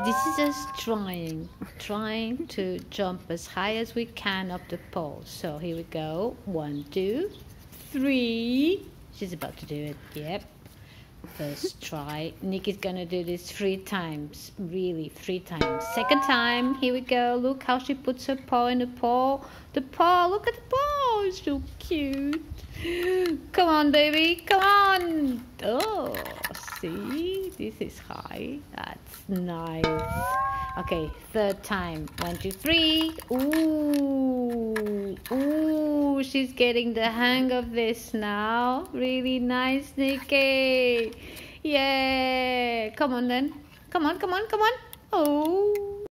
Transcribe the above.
This is us trying, trying to jump as high as we can up the pole. So here we go. One, two, three. She's about to do it. Yep. First try. Nikki's gonna do this three times. Really, three times. Second time. Here we go. Look how she puts her paw in the paw. The paw. Look at the paw. It's so cute. Come on, baby. Come on. Oh, see? This is high. That's nice. Okay, third time. One, two, three. Ooh. Ooh, she's getting the hang of this now. Really nice, Nikki. Yeah. Come on then. Come on, come on, come on. Oh.